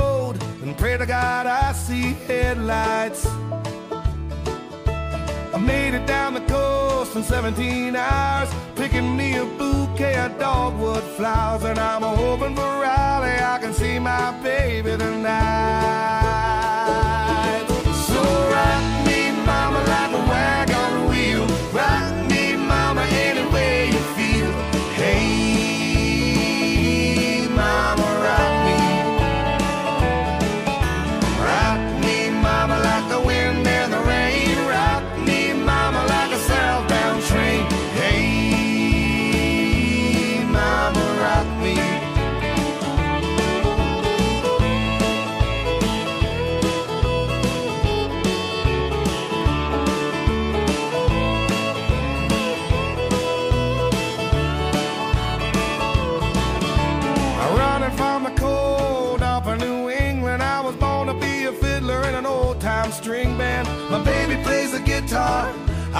road and pray to God I see headlights. I made it down the coast in 17 hours, picking me a bouquet of dogwood flowers, and I'm hoping for Raleigh I can see my baby tonight.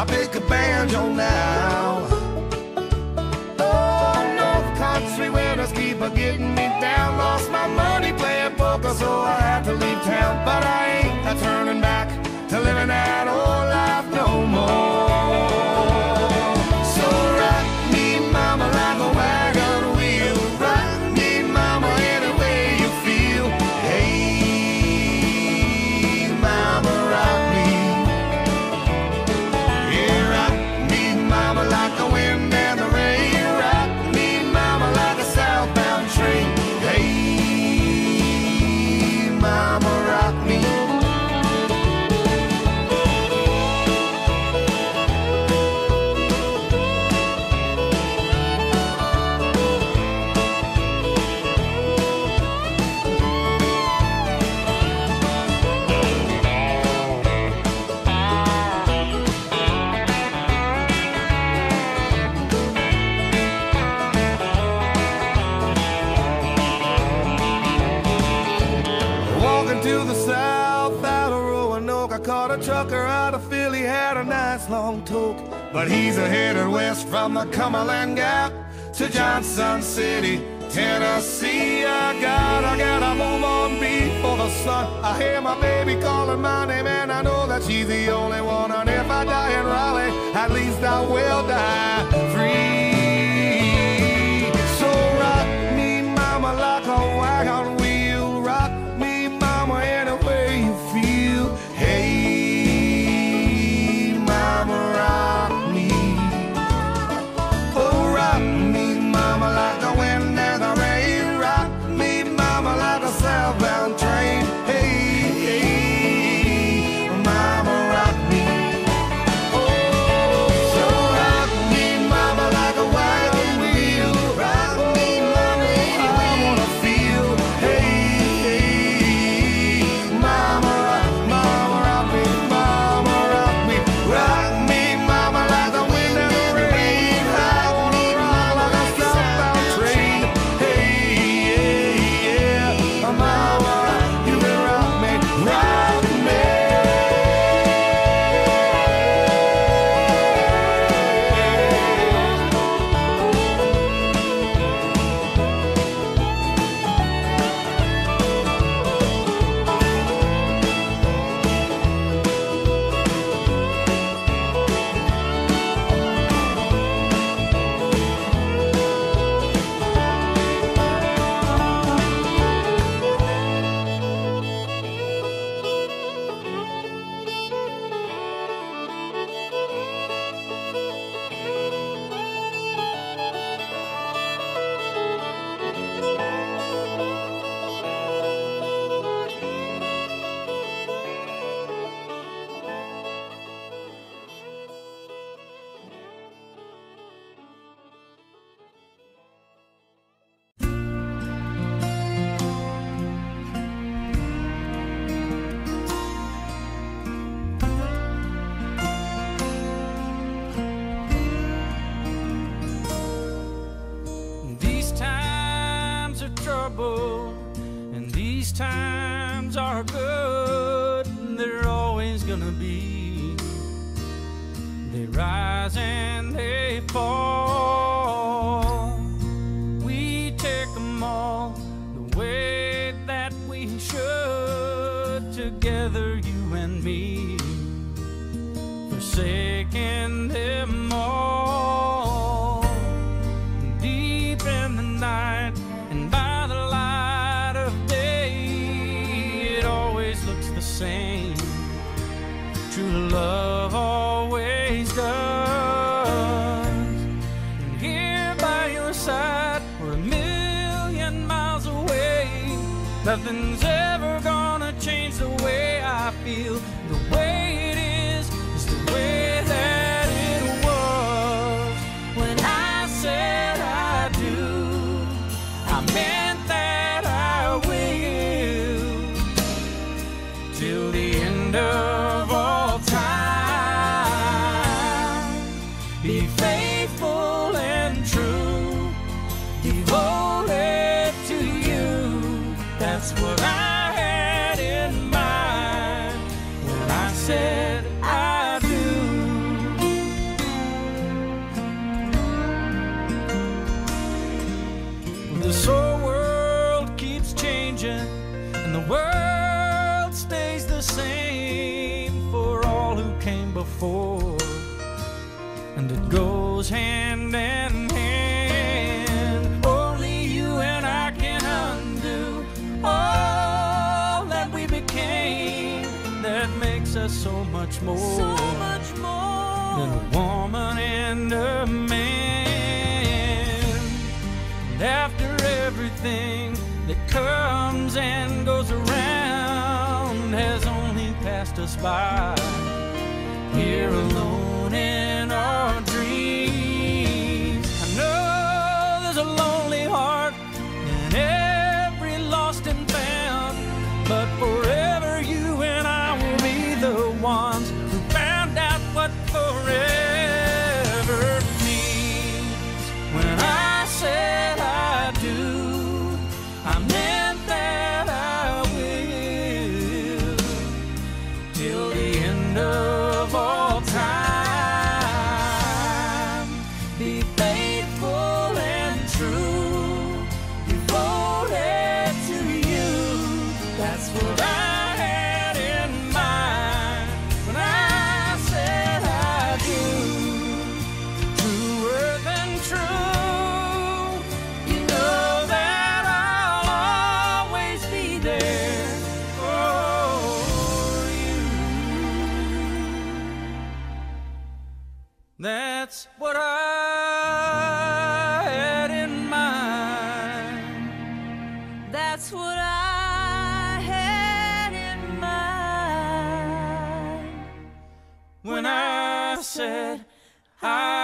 I pick a banjo now. Oh, North Country winters keep a getting southbound the south out of Roanoke, I caught a trucker out of Philly, had a nice long toke. But he's a headed west from the Cumberland Gap to Johnson City, Tennessee. I gotta, gotta move on before the sun. I hear my baby calling my name, and I know that she's the only one. And if I die in Raleigh, at least I will are good. They're always gonna be. They rise and they fall. Nothing's ever gonna change the way I feel. That's what I had in mind when I said I do. This whole world keeps changing, and the world stays the same for all who came before. And it goes hand in hand. That makes us so much more So much more. than a woman and a man. And after everything that comes and goes around has only passed us by, here alone That's what I had in mind. when I said I